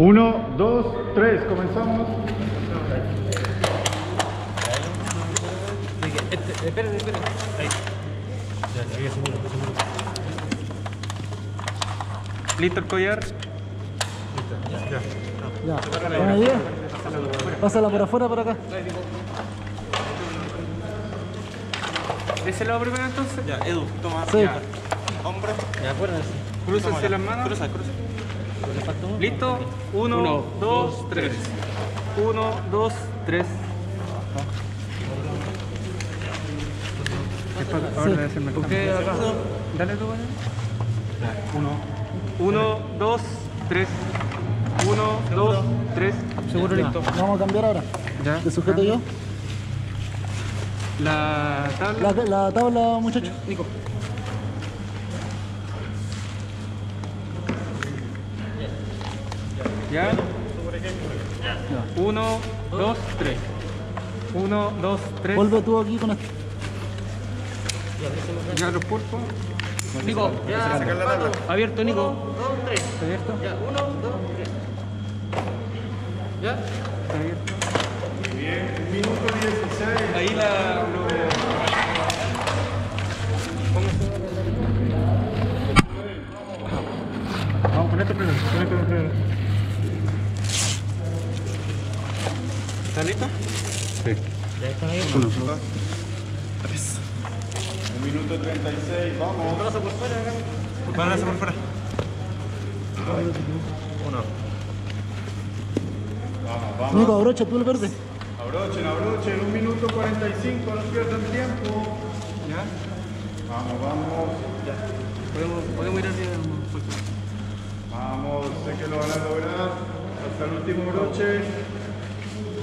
Uno, dos, tres, comenzamos. Espérate, espérate. Ahí. Ya, ya, seguro, seguro. ¿Listo el collar? Ya. ¿Buena idea? Pásala por afuera, por acá. ¿Déselo primero entonces? Ya, Edu, toma. Sí. Ya. Hombro. Ya, acuérdense. Crúcense las manos. Cruza, cruza. ¿Listo? Uno, dos, tres. Uno, dos, tres. Ahora debe ser mejor. Dale tú, bueno. Uno. Uno, dos, tres. Uno, dos, tres. Seguro listo. Vamos a cambiar ahora. Ya. ¿Te sujeto yo? La tabla. La, la tabla, muchachos. Nico. ¿Ya? Uno, dos, tres. Uno, dos, tres. Vuelve tú aquí con esto. Ya los pulpos. Nico, ya. Abierto, Nico. Abierto. Ya, uno, dos, tres. Ya. Abierto. Bien, un minuto 16. Ahí la. Lo... Vamos, con esto primero, con esto primero. ¿Está listo? Un minuto 36, vamos. Brazo por fuera, Brazo por fuera. Uno. Vamos, vamos. Nico, abrocha tú el verde. Abrochen, abrochen, un minuto 45, no pierdan tiempo. ¿Ya? Vamos, vamos. Podemos, podemos ir hacia. Vamos, sé que lo van a lograr. Hasta el último broche.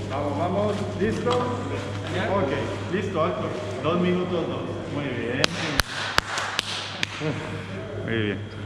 Vamos, vamos. ¿Listo? Ok, listo, alto. Dos minutos, dos. Muy bien. Muy bien.